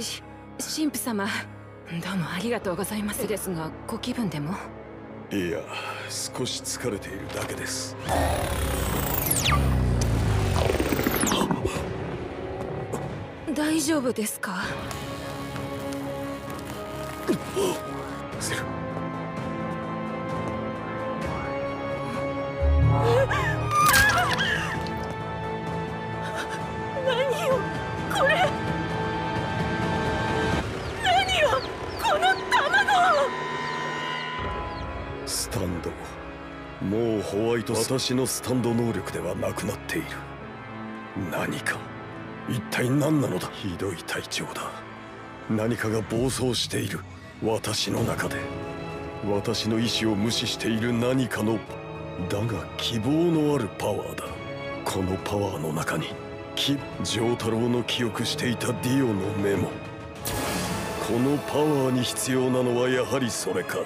し神父様。どうもありがとうございます。ですがご気分でも？いや少し疲れているだけです。大丈夫ですか？何よこれ何よこの卵スタンド。もうホワイト私のスタンド能力ではなくなっている。何か。一体何なのだ。ひどい体調だ。何かが暴走している。私の中で。私の意志を無視している何かの。だが希望のあるパワーだ。このパワーの中に。き丈太郎の記憶していたディオのメモこのパワーに必要なのはやはりそれか。